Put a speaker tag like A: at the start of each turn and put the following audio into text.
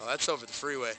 A: Oh, that's over the freeway.